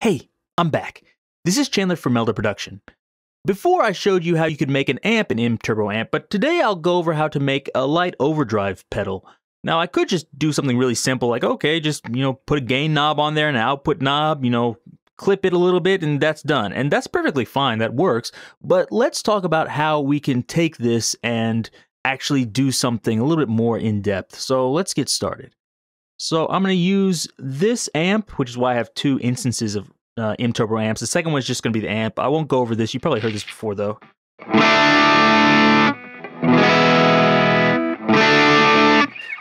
Hey, I'm back. This is Chandler from Melda Production. Before I showed you how you could make an amp in MTurboAmp, but today I'll go over how to make a light overdrive pedal. Now I could just do something really simple like, okay, just, you know, put a gain knob on there and an output knob, you know, clip it a little bit and that's done. And that's perfectly fine, that works. But let's talk about how we can take this and actually do something a little bit more in depth. So let's get started. So I'm going to use this amp, which is why I have two instances of uh, MTurboAmps. The second one is just going to be the amp. I won't go over this. You probably heard this before, though.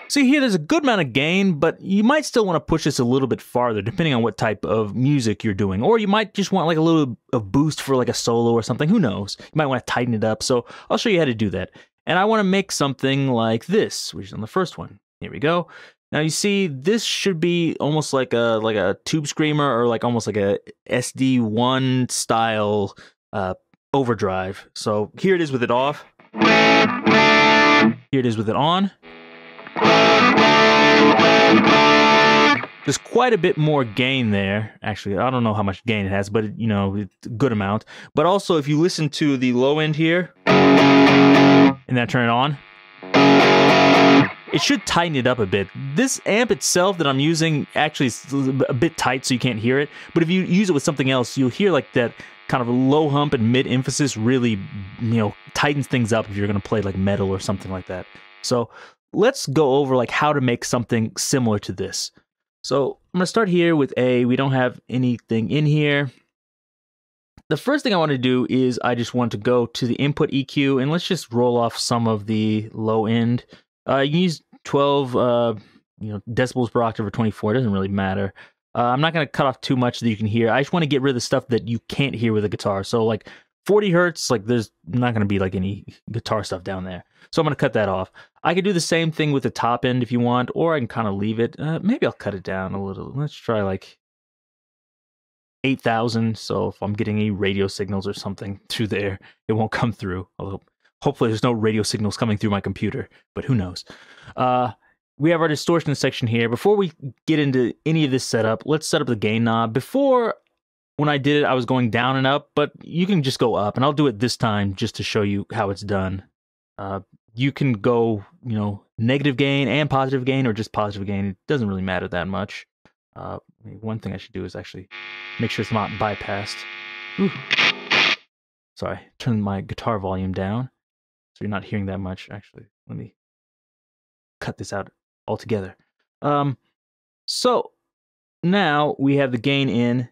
See here, there's a good amount of gain, but you might still want to push this a little bit farther, depending on what type of music you're doing. Or you might just want like a little of boost for like a solo or something. Who knows? You might want to tighten it up. So I'll show you how to do that. And I want to make something like this, which is on the first one. Here we go. Now you see, this should be almost like a like a tube screamer or like almost like a SD1 style uh, overdrive. So here it is with it off. Here it is with it on. There's quite a bit more gain there. Actually, I don't know how much gain it has, but it, you know, it's a good amount. But also, if you listen to the low end here, and then turn it on, it should tighten it up a bit. This amp itself that I'm using actually is a bit tight so you can't hear it, but if you use it with something else, you'll hear like that kind of low hump and mid emphasis really, you know, tightens things up if you're going to play like metal or something like that. So let's go over like how to make something similar to this. So I'm going to start here with A. We don't have anything in here. The first thing I want to do is I just want to go to the input EQ and let's just roll off some of the low end. Uh, you use 12 uh, you know decibels per octave or 24. It doesn't really matter. Uh, I'm not going to cut off too much that you can hear. I just want to get rid of the stuff that you can't hear with a guitar. So like 40 hertz, like there's not going to be like any guitar stuff down there. So I'm going to cut that off. I could do the same thing with the top end if you want, or I can kind of leave it. Uh, maybe I'll cut it down a little. Let's try like 8,000. So if I'm getting any radio signals or something through there, it won't come through. Although hopefully there's no radio signals coming through my computer, but who knows. Uh, we have our distortion section here. Before we get into any of this setup, let's set up the gain knob. Before when I did it, I was going down and up, but you can just go up, and I'll do it this time just to show you how it's done. Uh, you can go, you know, negative gain and positive gain, or just positive gain. It doesn't really matter that much. Uh, one thing I should do is actually make sure it's not bypassed. Ooh. Sorry, turn my guitar volume down so you're not hearing that much. Actually, let me cut this out altogether. Um, so now we have the gain in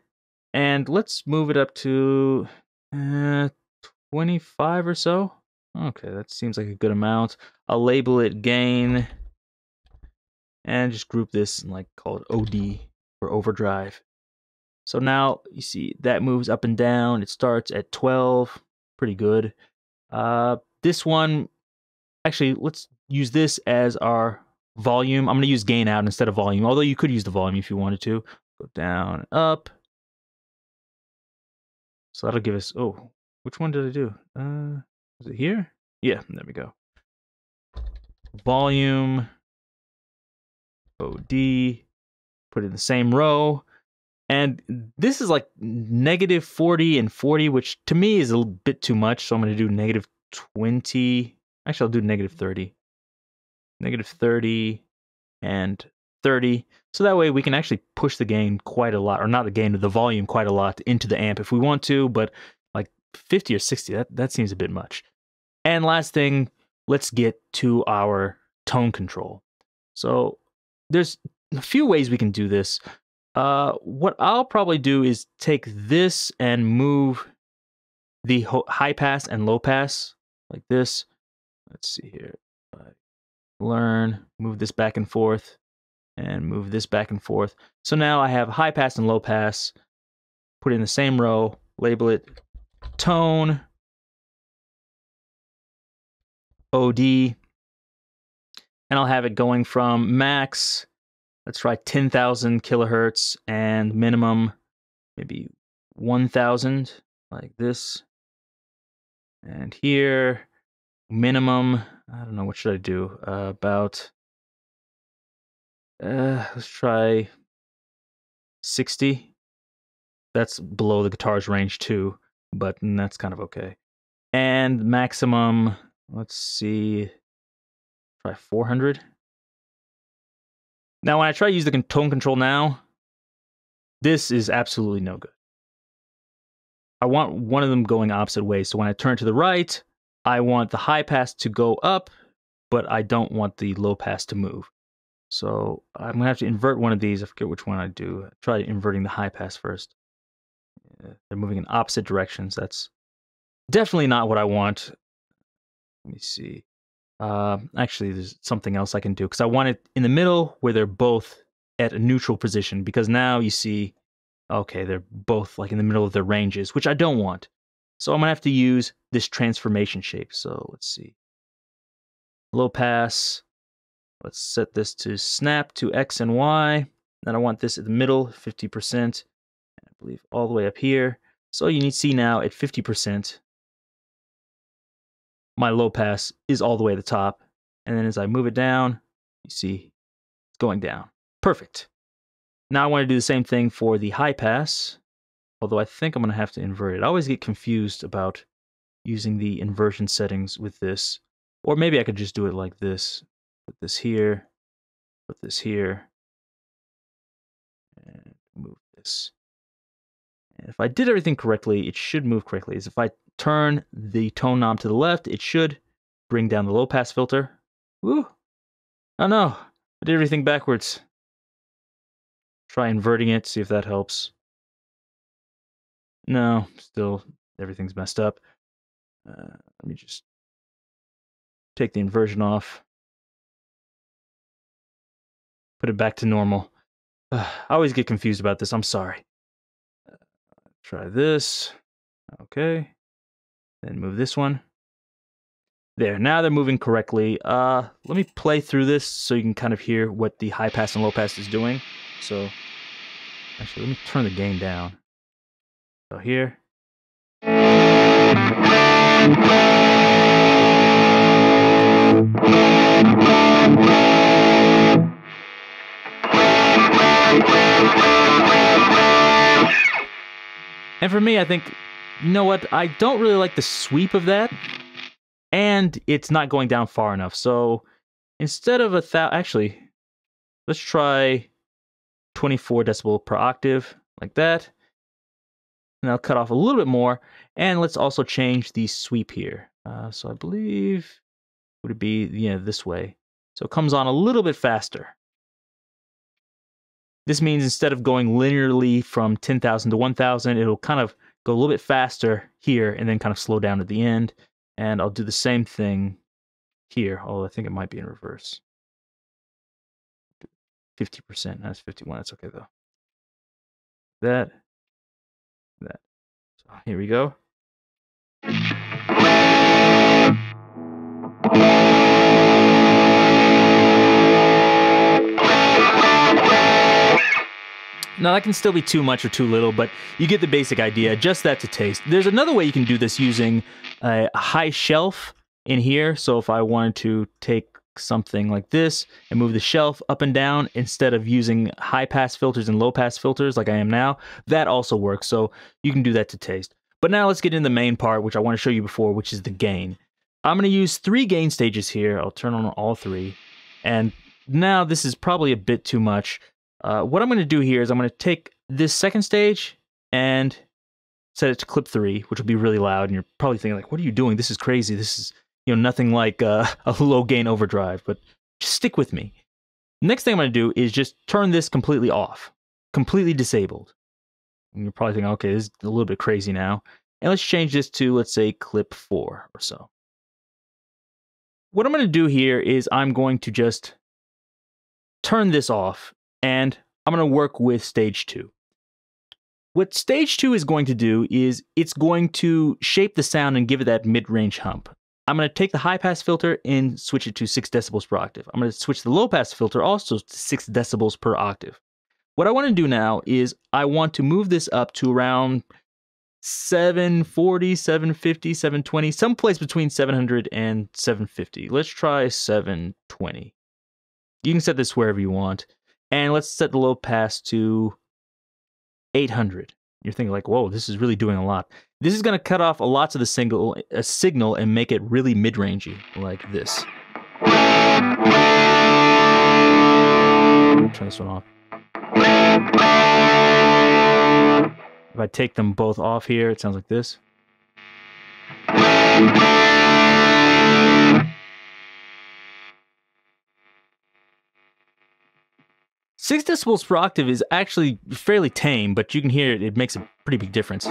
and let's move it up to uh, 25 or so. Okay, that seems like a good amount. I'll label it gain and just group this and like call it OD for overdrive. So now you see that moves up and down. It starts at 12, pretty good. Uh, this one, actually, let's use this as our volume. I'm going to use gain out instead of volume, although you could use the volume if you wanted to. Go down, up, so that'll give us, oh, which one did I do? Uh, is it here? Yeah, there we go. Volume, OD, put it in the same row. And this is like negative 40 and 40, which to me is a little bit too much. So I'm going to do negative 20. Actually, I'll do negative 30. Negative 30 and 30. So that way we can actually push the gain quite a lot, or not the gain, the volume quite a lot into the amp if we want to, but like 50 or 60, that, that seems a bit much. And last thing, let's get to our tone control. So there's a few ways we can do this. Uh, what I'll probably do is take this and move the high pass and low pass like this. Let's see here. Learn, move this back and forth and move this back and forth. So now I have high pass and low pass, put in the same row, label it tone, OD, and I'll have it going from max, let's try 10,000 kilohertz, and minimum maybe 1,000, like this. And here, minimum, I don't know, what should I do? Uh, about uh, let's try 60. that's below the guitar's range too, but that's kind of okay. And maximum, let's see, try 400. Now, when I try to use the tone control now, this is absolutely no good. I want one of them going opposite ways. So when I turn to the right, I want the high pass to go up, but I don't want the low pass to move. So I'm gonna have to invert one of these. I forget which one I do. I Try inverting the high pass first. They're moving in opposite directions. That's definitely not what I want. Let me see. Uh, actually, there's something else I can do because I want it in the middle where they're both at a neutral position. Because now you see, okay, they're both like in the middle of their ranges, which I don't want. So I'm gonna have to use this transformation shape. So let's see. Low pass. Let's set this to snap to X and Y. Then I want this at the middle, 50%. I believe all the way up here. So you need to see now at 50%, my low pass is all the way at the top. And then as I move it down, you see it's going down. Perfect. Now I want to do the same thing for the high pass, although I think I'm going to have to invert it. I always get confused about using the inversion settings with this. Or maybe I could just do it like this. Put this here, put this here, and move this. And if I did everything correctly, it should move correctly. Is if I turn the tone knob to the left, it should bring down the low pass filter. Woo! Oh no, I did everything backwards. Try inverting it, see if that helps. No, still everything's messed up. Uh, let me just take the inversion off. Put it back to normal. Uh, I always get confused about this. I'm sorry. Uh, try this. Okay. Then move this one. There, now they're moving correctly. Uh, let me play through this so you can kind of hear what the high pass and low pass is doing. So, actually, let me turn the gain down. So here. And for me, I think you know what? I don't really like the sweep of that, and it's not going down far enough. So instead of a thousand, actually, let's try 24 decibel per octave, like that. And I'll cut off a little bit more, and let's also change the sweep here. Uh, so I believe would it be yeah this way. So it comes on a little bit faster. This means instead of going linearly from 10,000 to 1,000, it'll kind of go a little bit faster here and then kind of slow down at the end. And I'll do the same thing here, although I think it might be in reverse. 50%, that's 51, that's okay though. That, that. So here we go. Now that can still be too much or too little, but you get the basic idea. Just that to taste. There's another way you can do this using a high shelf in here. So if I wanted to take something like this and move the shelf up and down instead of using high pass filters and low pass filters like I am now, that also works. So you can do that to taste. But now let's get into the main part, which I want to show you before, which is the gain. I'm going to use three gain stages here. I'll turn on all three. And now this is probably a bit too much. Uh, what I'm going to do here is I'm going to take this second stage and set it to clip three, which will be really loud. And you're probably thinking like, what are you doing? This is crazy. This is, you know, nothing like uh, a low gain overdrive, but just stick with me. Next thing I'm going to do is just turn this completely off, completely disabled. And you're probably thinking, okay, this is a little bit crazy now. And let's change this to, let's say, clip four or so. What I'm going to do here is I'm going to just turn this off and I'm going to work with stage two. What stage two is going to do is it's going to shape the sound and give it that mid range hump. I'm going to take the high pass filter and switch it to 6 decibels per octave. I'm going to switch the low pass filter also to 6 decibels per octave. What I want to do now is I want to move this up to around 740, 750, 720, someplace between 700 and 750. Let's try 720. You can set this wherever you want. And let's set the low pass to 800. You're thinking like, whoa, this is really doing a lot. This is going to cut off a lot of the single a signal and make it really mid-rangey, like this. Turn this one off. If I take them both off here, it sounds like this. Six decibels per octave is actually fairly tame, but you can hear it, it makes a pretty big difference.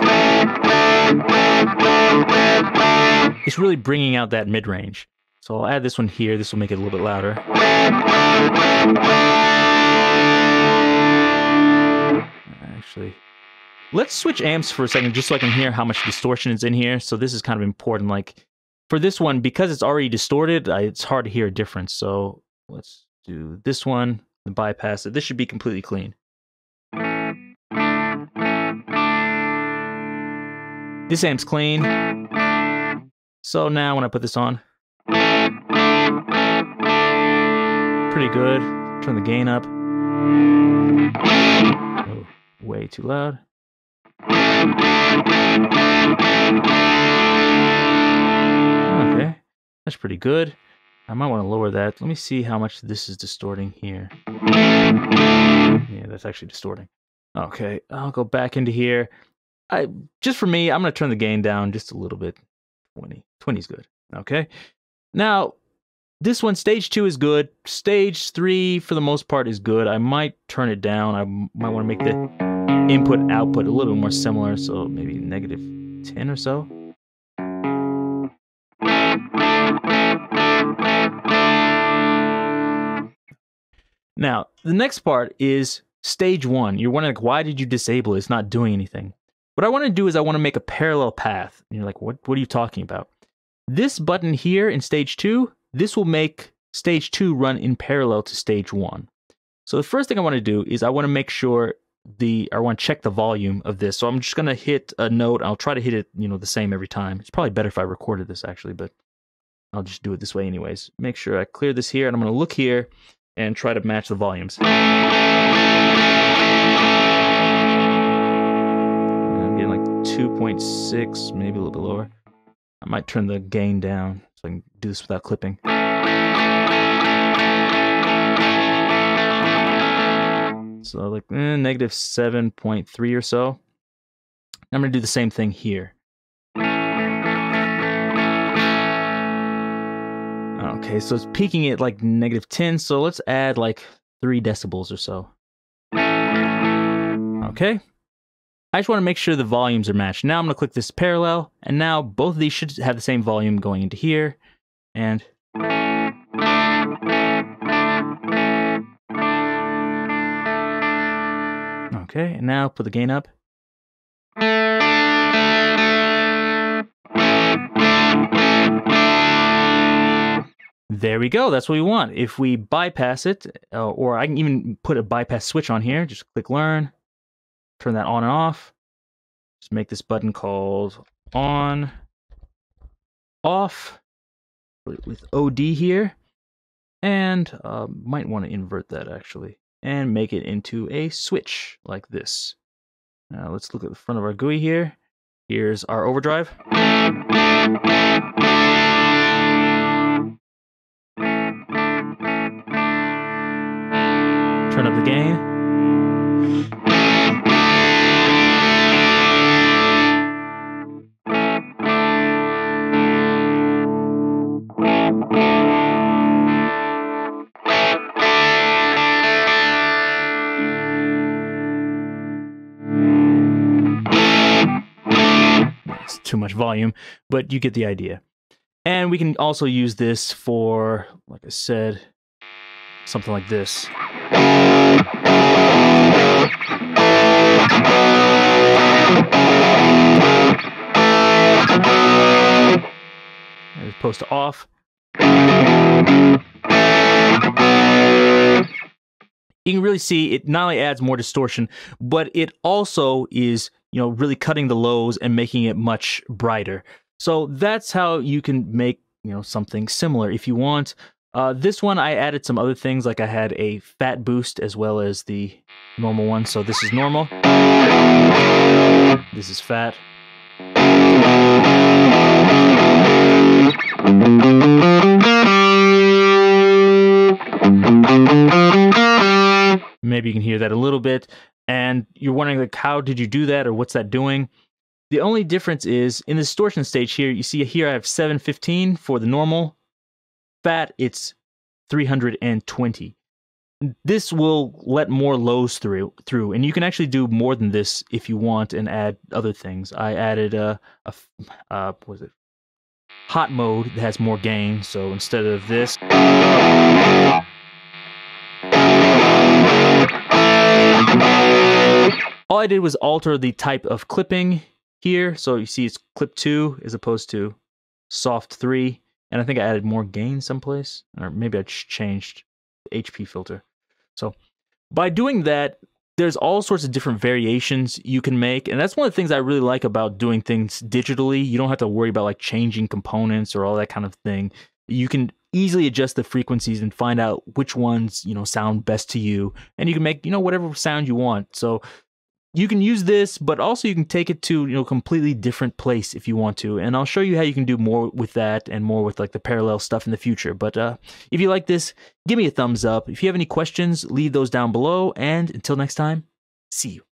It's really bringing out that mid range. So I'll add this one here. This will make it a little bit louder. Actually, let's switch amps for a second just so I can hear how much distortion is in here. So this is kind of important. Like for this one, because it's already distorted, it's hard to hear a difference. So let's do this one and bypass it. This should be completely clean. This amp's clean. So now when I put this on, pretty good. Turn the gain up. Oh, way too loud. Okay, that's pretty good. I might want to lower that. Let me see how much this is distorting here. Yeah, that's actually distorting. Okay, I'll go back into here. I just for me, I'm going to turn the gain down just a little bit. 20. 20 is good. Okay. Now, this one, stage two is good. Stage three, for the most part, is good. I might turn it down. I might want to make the input output a little bit more similar. So maybe negative 10 or so. Now, the next part is stage one. You're wondering, like, why did you disable it? It's not doing anything. What I want to do is I want to make a parallel path. And you're like, what, what are you talking about? This button here in stage two, this will make stage two run in parallel to stage one. So the first thing I want to do is I want to make sure the, I want to check the volume of this. So I'm just going to hit a note. I'll try to hit it, you know, the same every time. It's probably better if I recorded this actually, but I'll just do it this way anyways. Make sure I clear this here and I'm going to look here and try to match the volumes. I'm getting like 2.6, maybe a little bit lower. I might turn the gain down so I can do this without clipping. So like eh, negative 7.3 or so. I'm going to do the same thing here. Okay, so it's peaking at like negative 10, so let's add like 3 decibels or so. Okay. I just want to make sure the volumes are matched. Now I'm going to click this parallel, and now both of these should have the same volume going into here, and... Okay, and now put the gain up. There we go. That's what we want. If we bypass it, uh, or I can even put a bypass switch on here, just click learn, turn that on and off. Just make this button called on, off, with OD here. And uh, might want to invert that actually, and make it into a switch like this. Now let's look at the front of our GUI here. Here's our overdrive. Turn up the gain. It's too much volume, but you get the idea. And we can also use this for, like I said, something like this. As opposed to off. You can really see it not only adds more distortion, but it also is, you know, really cutting the lows and making it much brighter. So that's how you can make, you know, something similar. If you want uh, this one, I added some other things, like I had a fat boost as well as the normal one. So this is normal. This is fat. Maybe you can hear that a little bit. And you're wondering, like, how did you do that or what's that doing? The only difference is in the distortion stage here, you see here I have 715 for the normal. Fat, it's 320. This will let more lows through through, and you can actually do more than this if you want and add other things. I added a, a uh, was it? Hot mode that has more gain. So instead of this. All I did was alter the type of clipping here. So you see it's clip 2 as opposed to soft 3. And I think I added more gain someplace. Or maybe I just changed the HP filter. So by doing that, there's all sorts of different variations you can make. And that's one of the things I really like about doing things digitally. You don't have to worry about like changing components or all that kind of thing. You can easily adjust the frequencies and find out which ones, you know, sound best to you. And you can make, you know, whatever sound you want. So you can use this, but also you can take it to, you know, completely different place if you want to. And I'll show you how you can do more with that and more with like the parallel stuff in the future. But uh, if you like this, give me a thumbs up. If you have any questions, leave those down below. And until next time, see you.